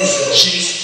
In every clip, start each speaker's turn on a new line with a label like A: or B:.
A: is
B: Jesus.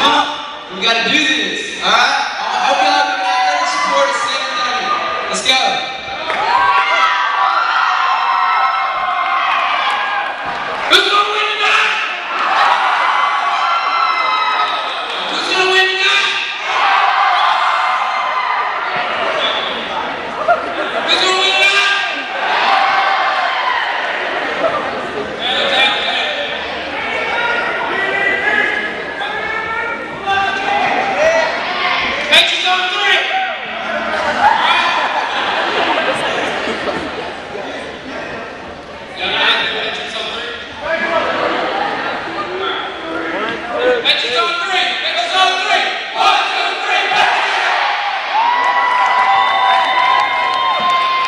B: Come. We gotta do this. Alright? I hope y'all come out support. Let's go.